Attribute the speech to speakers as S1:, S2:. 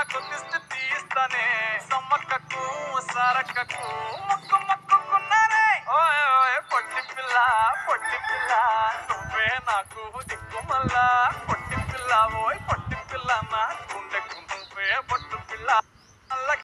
S1: నాకు దిష్టి తీస్తానే. సమ్మక్కకు సారక్కకు ముక్కు ముక్కుకున్నానే. ఓయ్ ఓయ్ పొట్టి పిల్ల పొట్టి పిల్ల నువ్వే నాకు దిక్కు మళ్ళా పొట్టి పిల్ల ఓయ్ పొట్టి పిల్ల నా గుండెకు నువ్వే పొట్టు పిల్ల.